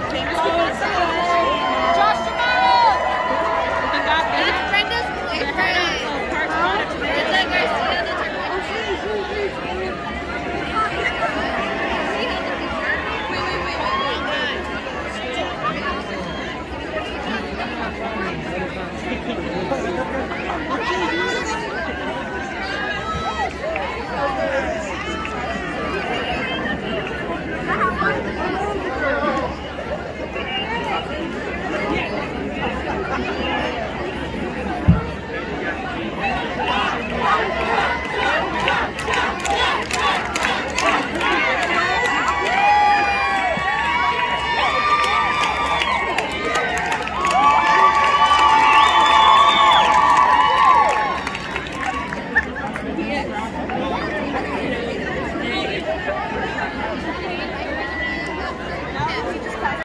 like